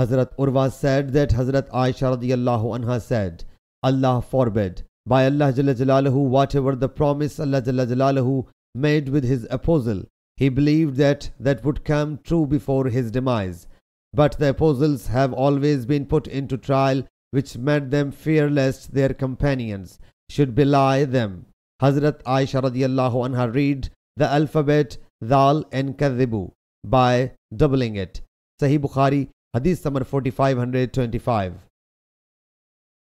Hazrat Urwa said that Hazrat Aisha radiallahu anha said, Allah forbid. By Allah Jalla Jalaluhu, whatever the promise Allah Jalla Jalaluhu made with his apostle, he believed that that would come true before his demise. But the apostles have always been put into trial, which made them fear lest their companions should belie them. Hazrat Aisha radiallahu anha read the alphabet Dal and Kadhibu by doubling it. Sahih Bukhari, Hadith number 4525.